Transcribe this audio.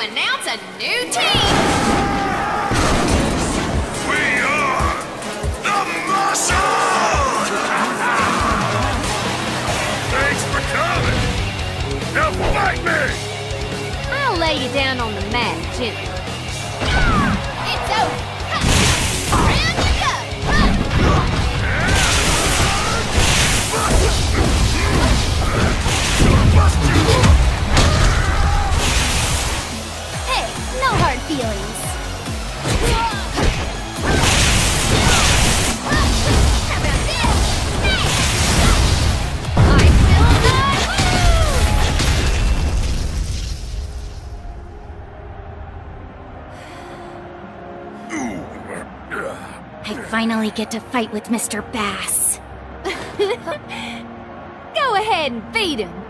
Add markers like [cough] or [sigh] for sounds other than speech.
announce a new team! We are the Muscles! Thanks for coming! Now fight me! I'll lay you down on the mat, gently. Feelings. I finally get to fight with Mr. Bass. [laughs] Go ahead and beat him!